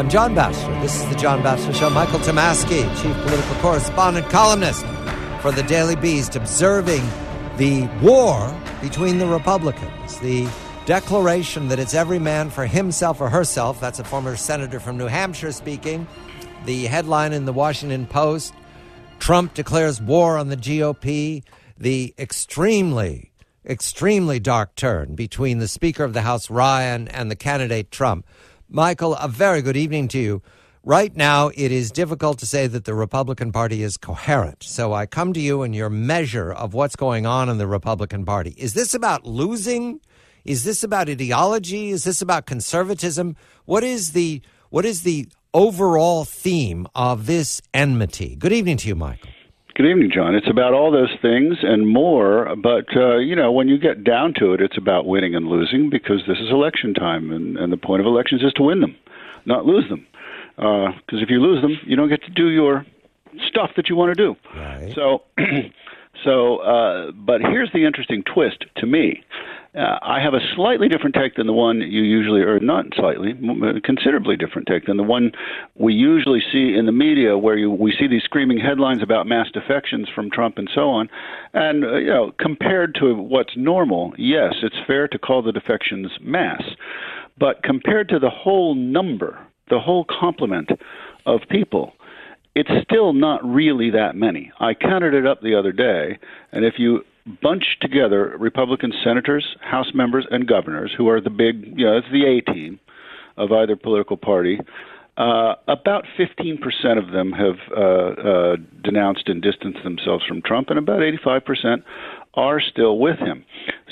I'm John Batchelor. This is the John Batchelor Show. Michael Tomasky, chief political correspondent, columnist for the Daily Beast, observing the war between the Republicans, the declaration that it's every man for himself or herself. That's a former senator from New Hampshire speaking. The headline in the Washington Post Trump declares war on the GOP. The extremely, extremely dark turn between the Speaker of the House, Ryan, and the candidate, Trump. Michael, a very good evening to you. Right now, it is difficult to say that the Republican Party is coherent. So I come to you in your measure of what's going on in the Republican Party. Is this about losing? Is this about ideology? Is this about conservatism? What is the what is the overall theme of this enmity? Good evening to you, Michael. Good evening, John. It's about all those things and more, but uh, you know, when you get down to it, it's about winning and losing because this is election time, and, and the point of elections is to win them, not lose them because uh, if you lose them, you don't get to do your stuff that you want to do. Right. So, so, uh, but here's the interesting twist to me. Uh, I have a slightly different take than the one you usually, or not slightly, considerably different take than the one we usually see in the media, where you, we see these screaming headlines about mass defections from Trump and so on. And uh, you know, compared to what's normal, yes, it's fair to call the defections mass, but compared to the whole number the whole complement of people, it's still not really that many. I counted it up the other day, and if you bunch together Republican senators, House members, and governors, who are the big, you know, it's the A team of either political party, uh, about 15% of them have uh, uh, denounced and distanced themselves from Trump, and about 85% are still with him.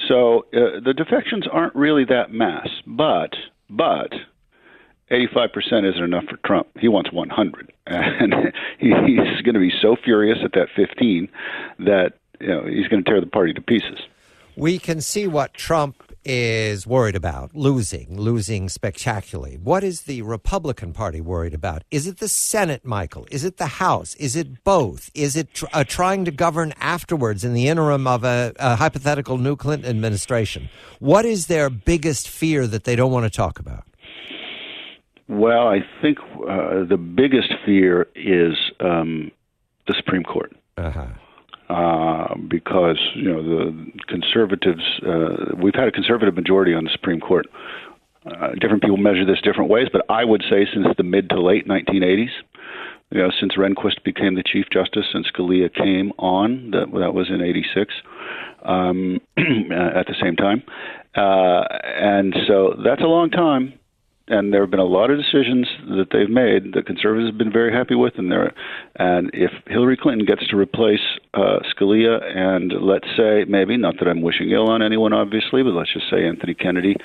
So uh, the defections aren't really that mass, but but 85% isn't enough for Trump. He wants 100. And he's going to be so furious at that 15 that you know, he's going to tear the party to pieces. We can see what Trump is worried about losing, losing spectacularly. What is the Republican Party worried about? Is it the Senate, Michael? Is it the House? Is it both? Is it tr- uh, trying to govern afterwards in the interim of a, a hypothetical new Clinton administration? What is their biggest fear that they don't want to talk about? Well, I think uh, the biggest fear is um, the Supreme Court. Uh-huh. Uh, because you know the conservatives, uh, we've had a conservative majority on the Supreme Court. Uh, different people measure this different ways, but I would say since the mid to late 1980s, you know, since Rehnquist became the Chief Justice and Scalia came on, that that was in '86, um, at the same time, uh, and so that's a long time and there have been a lot of decisions that they've made that conservatives have been very happy with, and there, and if Hillary Clinton gets to replace uh, Scalia, and let's say maybe not that I'm wishing ill on anyone, obviously, but let's just say Anthony Kennedy,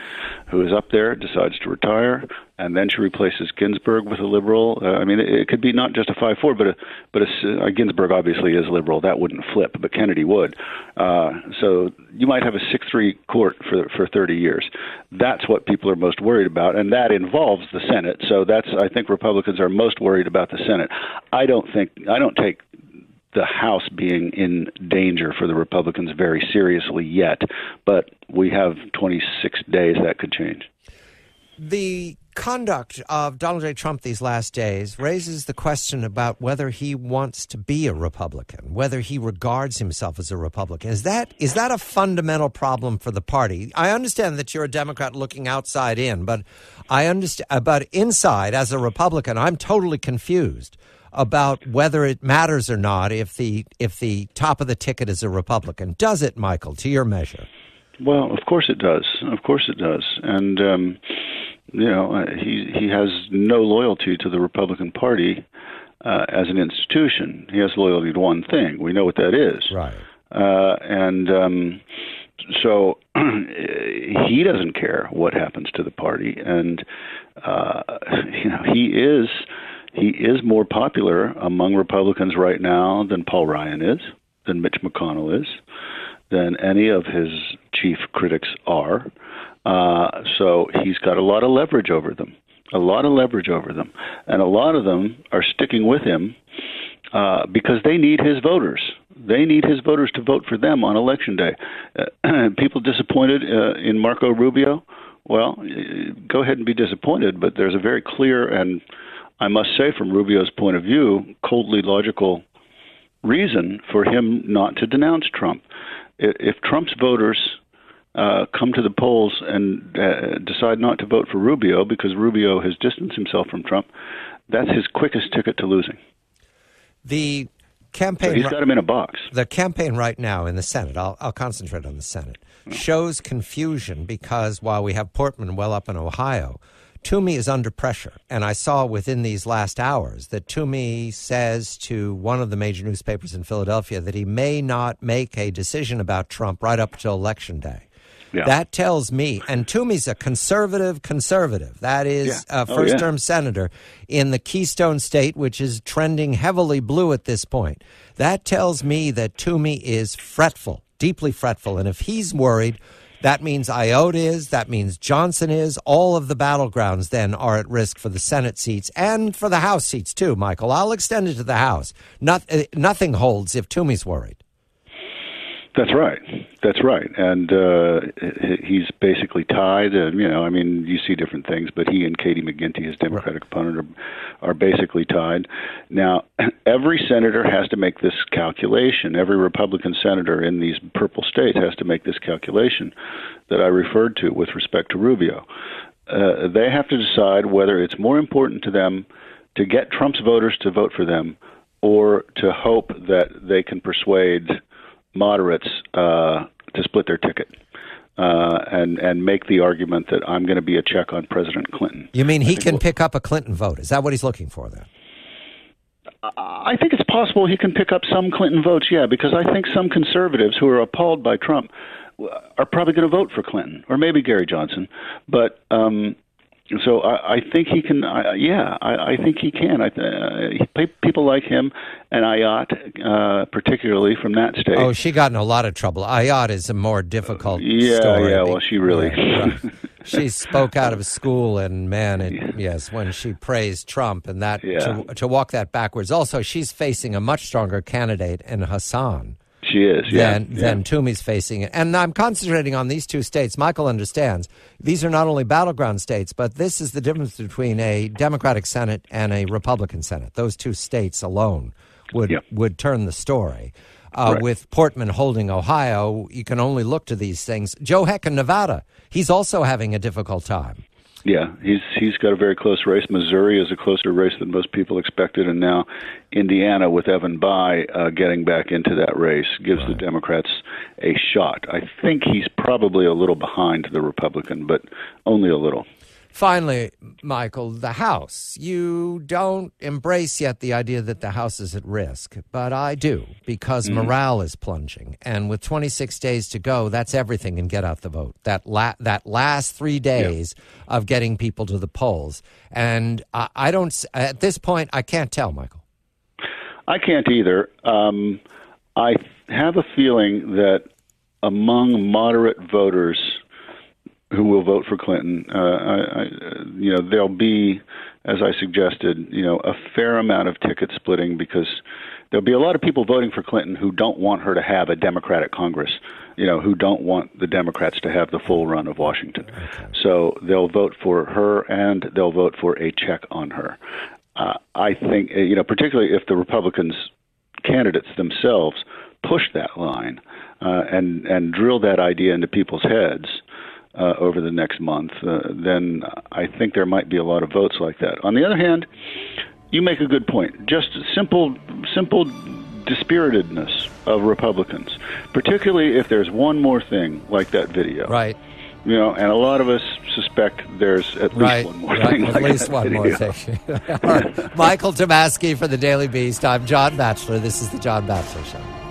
who is up there, decides to retire, and then she replaces Ginsburg with a liberal. Uh, I mean, it, it could be not just a five-four, but a but a, uh, Ginsburg obviously is liberal. That wouldn't flip, but Kennedy would. Uh, so you might have a six-three court for for 30 years. That's what people are most worried about, and that involves the Senate. So that's I think Republicans are most worried about the Senate. I don't think I don't take the House being in danger for the Republicans very seriously yet, but we have 26 days that could change. The conduct of Donald J. Trump these last days raises the question about whether he wants to be a Republican, whether he regards himself as a Republican. Is that is that a fundamental problem for the party? I understand that you're a Democrat looking outside in, but I understand but inside as a Republican, I'm totally confused about whether it matters or not if the if the top of the ticket is a Republican. Does it, Michael, to your measure? Well, of course it does. Of course it does. And um you know, uh, he he has no loyalty to the Republican Party uh, as an institution. He has loyalty to one thing. We know what that is. Right. Uh, and um, so he doesn't care what happens to the party, and uh, you know he is he is more popular among Republicans right now than Paul Ryan is, than Mitch McConnell is, than any of his chief critics are. Uh, so he's got a lot of leverage over them, a lot of leverage over them, and a lot of them are sticking with him uh, because they need his voters. They need his voters to vote for them on election day. Uh, people disappointed uh, in Marco Rubio. well, go ahead and be disappointed, but there's a very clear and I must say, from Rubio's point of view, coldly logical reason for him not to denounce Trump. If Trump's voters uh, come to the polls and uh, decide not to vote for Rubio because Rubio has distanced himself from Trump, that's his quickest ticket to losing. The campaign. So he's got him in a box. The campaign right now in the Senate, I'll, I'll concentrate on the Senate, shows confusion because while we have Portman well up in Ohio, Toomey is under pressure. And I saw within these last hours that Toomey says to one of the major newspapers in Philadelphia that he may not make a decision about Trump right up until Election Day. Yeah. That tells me, and Toomey's a conservative conservative. That is yeah. a oh, first term yeah. senator in the Keystone State, which is trending heavily blue at this point. That tells me that Toomey is fretful, deeply fretful. And if he's worried, that means Ayotte is, that means Johnson is. All of the battlegrounds then are at risk for the Senate seats and for the House seats too, Michael. I'll extend it to the House. Not, uh, nothing holds if Toomey's worried. That's right. That's right. And uh, he's basically tied. Uh, you know, I mean, you see different things, but he and Katie McGinty, his Democratic right. opponent, are, are basically tied. Now, every senator has to make this calculation. Every Republican senator in these purple states has to make this calculation that I referred to with respect to Rubio. Uh, they have to decide whether it's more important to them to get Trump's voters to vote for them or to hope that they can persuade moderates uh, to split their ticket. Uh, and and make the argument that I'm going to be a check on President Clinton. You mean he can we'll, pick up a Clinton vote? Is that what he's looking for then? I think it's possible he can pick up some Clinton votes. Yeah, because I think some conservatives who are appalled by Trump are probably going to vote for Clinton or maybe Gary Johnson. But um, so I, I think he can. I, yeah, I, I think he can. I, uh, people like him and Ayotte, uh, particularly from that state. Oh, she got in a lot of trouble. Ayotte is a more difficult. Uh, yeah, story. yeah. Well, she really. she spoke out of school, and man, it, yeah. yes, when she praised Trump, and that yeah. to, to walk that backwards. Also, she's facing a much stronger candidate in Hassan. She is, yeah. Than, yeah. than Toomey's facing it. And I'm concentrating on these two states. Michael understands these are not only battleground states, but this is the difference between a Democratic Senate and a Republican Senate. Those two states alone would, yeah. would turn the story. Uh, right. With Portman holding Ohio, you can only look to these things. Joe Heck in Nevada, he's also having a difficult time. Yeah, he's he's got a very close race. Missouri is a closer race than most people expected, and now Indiana with Evan Bayh uh, getting back into that race gives right. the Democrats a shot. I think he's probably a little behind the Republican, but only a little. Finally, Michael, the House. You don't embrace yet the idea that the House is at risk, but I do because mm-hmm. morale is plunging. And with 26 days to go, that's everything in get out the vote. That, la- that last three days yeah. of getting people to the polls. And I, I, don't, at this point, I can't tell, Michael. I can't either. Um, I have a feeling that among moderate voters, who will vote for Clinton. Uh, I, I, you know, there'll be, as I suggested, you know, a fair amount of ticket splitting because there'll be a lot of people voting for Clinton who don't want her to have a Democratic Congress, you know, who don't want the Democrats to have the full run of Washington. So they'll vote for her and they'll vote for a check on her. Uh, I think, you know, particularly if the Republicans candidates themselves push that line uh, and and drill that idea into people's heads uh, over the next month, uh, then I think there might be a lot of votes like that. On the other hand, you make a good point. Just simple, simple dispiritedness of Republicans, particularly if there's one more thing like that video. Right. You know, and a lot of us suspect there's at least right, one more right, thing. At like least one video. more thing. Michael Tomasky for the Daily Beast. I'm John Batchelor. This is the John Batchelor Show.